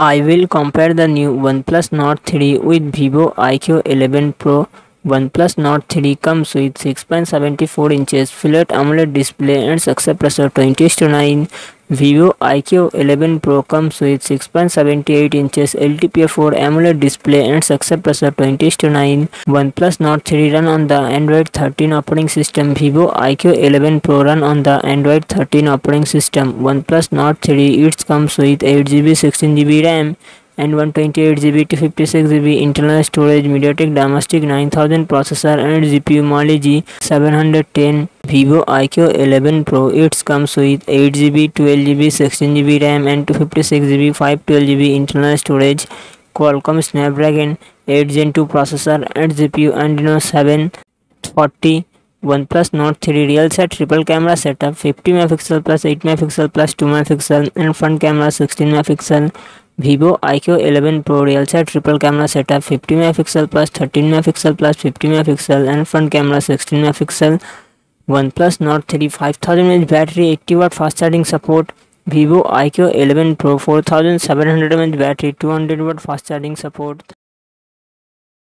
I will compare the new OnePlus Nord 3 with Vivo IQ 11 Pro. OnePlus Nord 3 comes with 6.74 inches flat AMOLED display and aspect ratio 20 to 9. Vivo IQ 11 Pro comes with 6.78 inches LTPO4 AMOLED display and success pressure 20 to 9. OnePlus Nord 3 run on the Android 13 operating system. Vivo IQ 11 Pro run on the Android 13 operating system. OnePlus Nord 3 it comes with 8GB 16GB RAM and 128GB to 56GB internal storage MediaTek Dimensity 9000 processor and GPU Mali G710 Vivo IQ 11 Pro. It comes with 8GB 12GB 16GB RAM and 256GB 512GB internal storage Qualcomm Snapdragon 8 Gen 2 processor and GPU Adreno 740 OnePlus Nord 3 real set triple camera setup 50 megapixel plus 8 megapixel plus 2 megapixel and front camera 16 megapixel Vivo I Q eleven pro real से triple camera setup 50 megapixel plus 13 megapixel plus 50 megapixel and front camera 16 megapixel one plus Nord three five thousand M battery eighty watt fast charging support Vivo I Q eleven pro four thousand seven hundred M battery two hundred watt fast charging support